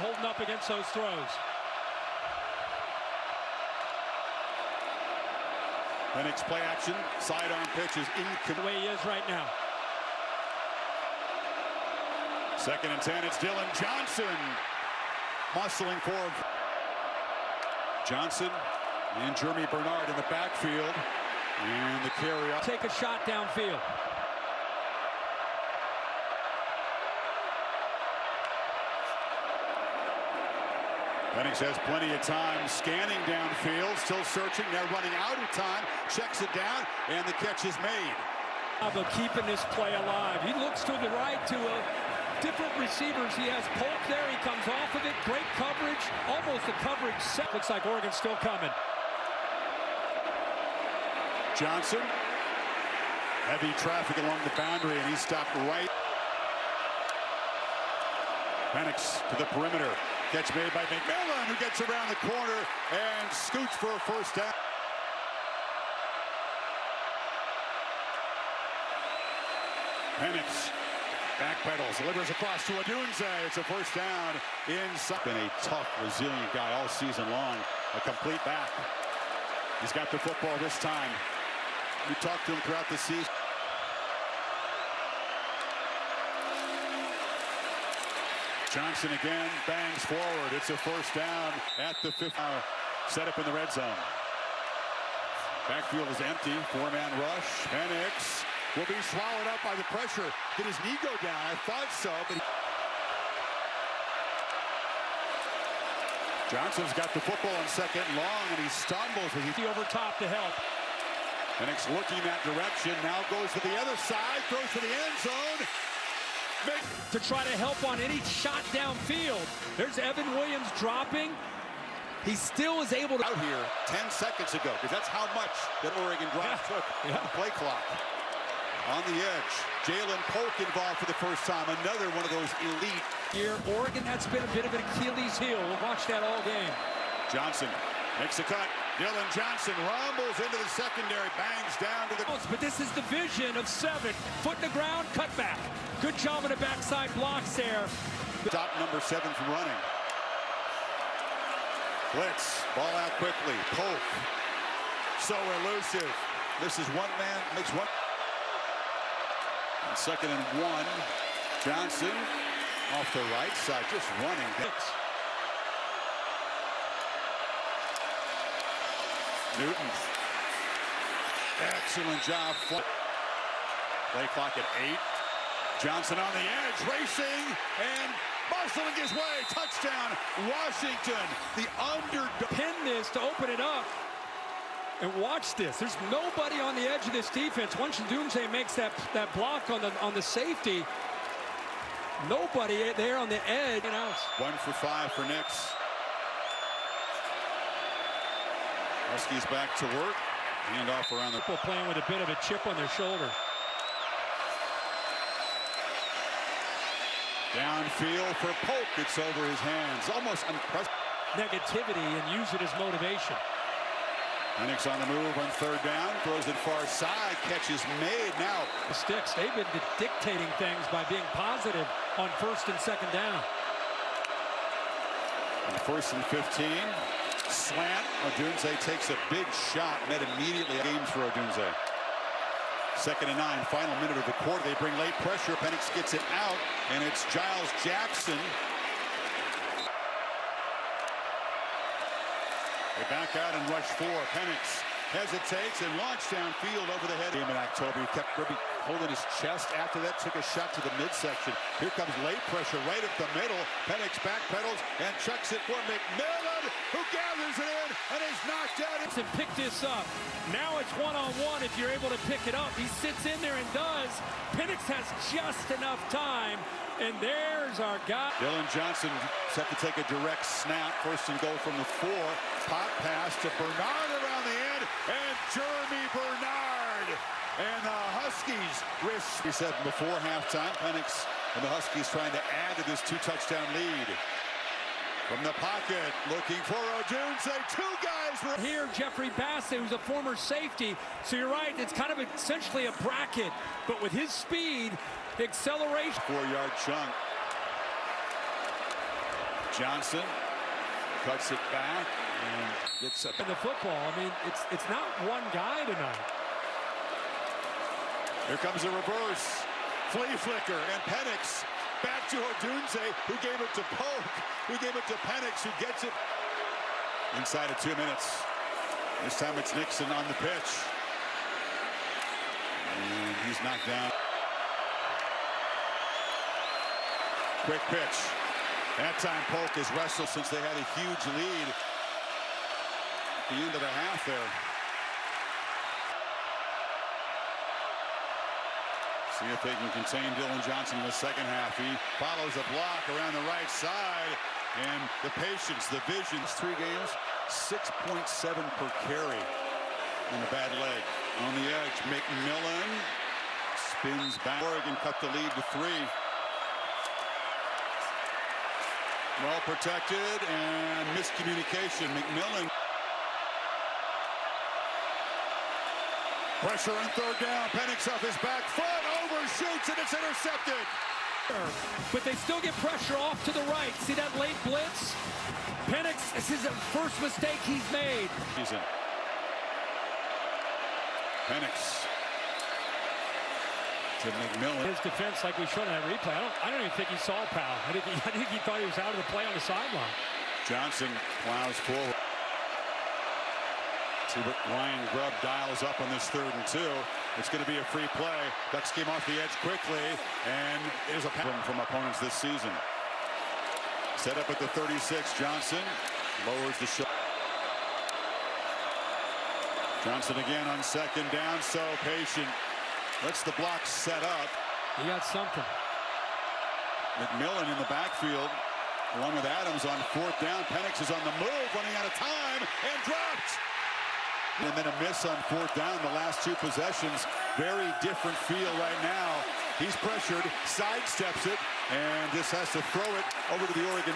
holding up against those throws. Penix play action, sidearm pitch is The way he is right now. Second and 10, it's Dillon Johnson. Muscling forward. Johnson and Germie Bernard in the backfield. And the carry up. Take a shot downfield. Penix has plenty of time scanning downfield, still searching. They're running out of time. Checks it down, and the catch is made. Of keeping this play alive. He looks to the right to a different receivers. He has Polk there. He comes off of it. Great coverage. Almost a coverage set. Looks like Oregon's still coming. Johnson. Heavy traffic along the boundary, and he stopped right. Penix to the perimeter. Catch made by McMillan, who gets around the corner and scoots for a first down. Penix backpedals, delivers across to Odunze. It's a first down inside. Been a tough, resilient guy all season long. A complete back. He's got the football this time. We talked to him throughout the season. Johnson again bangs forward. It's a first down at the fifth. Uh, set up in the red zone. Backfield is empty. Four-man rush. Penix will be swallowed up by the pressure. Did his knee go down? I thought so, but Johnson's got the football in second long, and he stumbles as he over top to help. Penix looking that direction. Now goes to the other side, throws to the end zone to try to help on any shot downfield. There's Evan Williams dropping. He still is able to... Out here 10 seconds ago, because that's how much that Oregon drive yeah. took yeah. on the play clock. On the edge, Ja'Lynn Polk involved for the first time. Another one of those elite. Here, Oregon, that's been a bit of an Achilles heel. We'll watch that all game. Johnson makes a cut. Dillon Johnson rumbles into the secondary, bangs down to the... But this is the vision of seven. Foot in the ground, cut back. Good job on the backside blocks there. Stop number seven from running. Blitz, ball out quickly. Polk, so elusive. This is one man, makes one. And second and one. Johnson off the right side, just running. Newton. Excellent job. Play clock at eight. Johnson on the edge, racing and marshaling his way. Touchdown, Washington. The under. Pin this to open it up. And watch this. There's nobody on the edge of this defense. Once Doomsday makes that that block on the on the safety, nobody there on the edge. One for five for Nix. Huskies back to work. Hand off around the... People playing with a bit of a chip on their shoulder. Downfield for Polk. It's over his hands. Almost unprecedented. Negativity and use it as motivation. Penix on the move on third down. Throws it far side. Catch is made now. The Sticks, they've been dictating things by being positive on first and second down. And first and 15. Slant. Odunze takes a big shot. Met immediately. Games for Odunze. Second and nine, final minute of the quarter. They bring late pressure. Penix gets it out, and it's Giles Jackson. They back out and rush four. Penix hesitates and launch downfield over the head. Game in October, he kept Ribby holding his chest. After that, took a shot to the midsection. Here comes late pressure right up the middle. Penix backpedals and chucks it for McMillan, who gathers it in and is knocked out. And pick this up. Now it's one-on-one -on -one if you're able to pick it up. He sits in there and does. Penix has just enough time. And there's our guy. Dillon Johnson set to take a direct snap. First and goal from the four. Pop pass to Bernard around the end and Germie Bernard. And the Huskies risk. We said before halftime, Penix and the Huskies trying to add to this two-touchdown lead. From the pocket, looking for Odunze. Two guys were here. Jeffrey Bassa, who's a former safety. So you're right, it's kind of essentially a bracket. But with his speed, acceleration. Four-yard chunk. Johnson cuts it back and gets up. In the football, I mean, it's it's not one guy tonight. Here comes a reverse. Flea flicker and Penix back to Odunze, who gave it to Polk, who gave it to Penix, who gets it inside of two minutes. This time it's Nixon on the pitch. And he's knocked down. Quick pitch. That time Polk has wrestled since they had a huge lead at the end of the half there. See if they can contain Dillon Johnson in the second half. He follows a block around the right side. And the patience, the vision. Three games, 6.7 per carry in a bad leg. On the edge, McMillan spins back. Oregon cut the lead to three. Well protected and miscommunication. McMillan. Pressure on third down. Penix off his back foot, overshoots, and it's intercepted. But they still get pressure off to the right. See that late blitz? Penix, this is the first mistake he's made. He's in. Penix to McMillan. His defense, like we showed in that replay, I don't, I don't even think he saw Powell. I think, he, I think he thought he was out of the play on the sideline. Johnson plows forward. See what Ryan Grubb dials up on this third and two. It's going to be a free play. Ducks came off the edge quickly, and it is a pattern from opponents this season. Set up at the 36. Johnson lowers the shot. Johnson again on second down, so patient. Lets the block set up. He got something. McMillan in the backfield, along with Adams on fourth down. Penix is on the move, running out of time, and dropped. And then a miss on fourth down the last two possessions. Very different feel right now. He's pressured, sidesteps it, and just has to throw it over to the Oregon.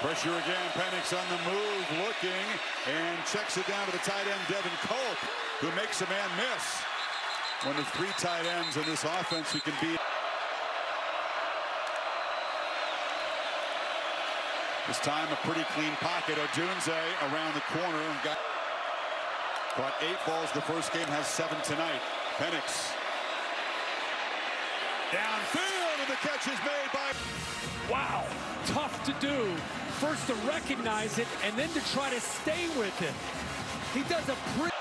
Pressure again, Penix on the move, looking, and checks it down to the tight end, Devin Culp, who makes a man miss. One of three tight ends in this offense who can be. This time a pretty clean pocket. Odunze around the corner. Got caught eight balls the first game, has seven tonight. Penix. Downfield, and the catch is made by... Wow, tough to do. First to recognize it, and then to try to stay with it. He does a pretty...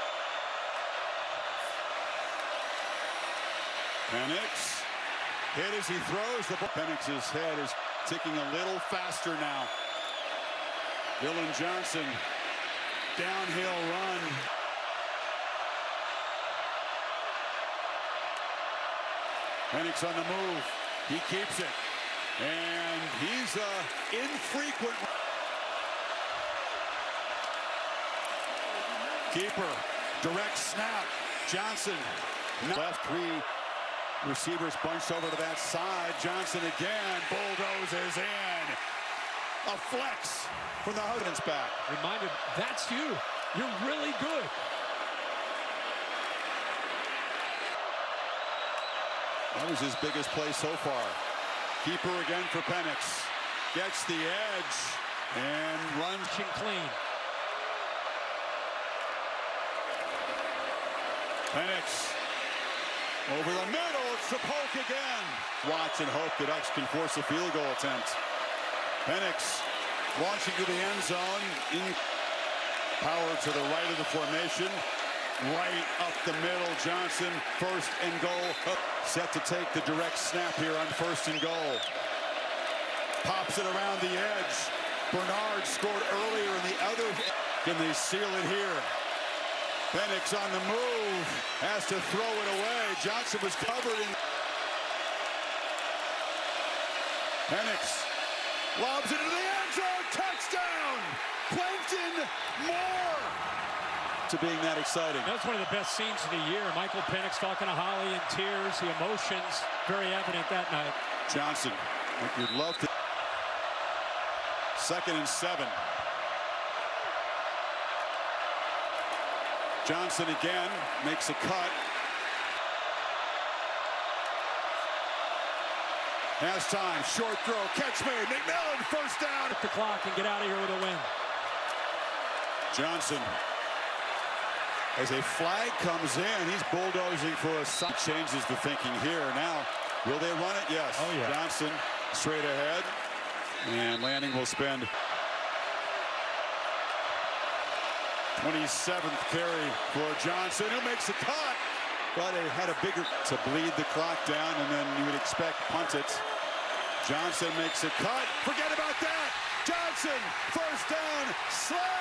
Penix hit as he throws. The Penix's head is ticking a little faster now. Dillon Johnson, downhill run. Penix on the move. He keeps it. And he's a infrequent. Keeper, direct snap. Johnson, left three receivers bunched over to that side. Johnson again, bulldozes in. A flex from the Hudgens back. Reminded, that's you. You're really good. That was his biggest play so far. Keeper again for Penix. Gets the edge and runs clean. Penix over the middle. It's Polk again. Watch and hope the Ducks can force a field goal attempt. Penix launching to the end zone. In power to the right of the formation. Right up the middle. Johnson first and goal. Set to take the direct snap here on first and goal. Pops it around the edge. Bernard scored earlier in the other. Can they seal it here? Penix on the move. Has to throw it away. Johnson was covered in. Penix lobs it into the end zone. Touchdown! Quentin Moore! To being that exciting. That's one of the best scenes of the year. Michael Penix talking to Holly in tears. The emotions very evident that night. Johnson, you'd love to. Second and seven. Johnson again makes a cut. Has time. Short throw. Catch made. McMillan first down. The clock and get out of here with a win. Johnson. As a flag comes in, he's bulldozing for a stop. Changes the thinking here. Now, will they run it? Yes. Oh, yeah. Johnson straight ahead. And Lanning will spend 27th carry for Johnson, who makes a cut. But it had a bigger to bleed the clock down, and then you would expect punt it. Johnson makes a cut. Forget about that. Johnson, first down, slam.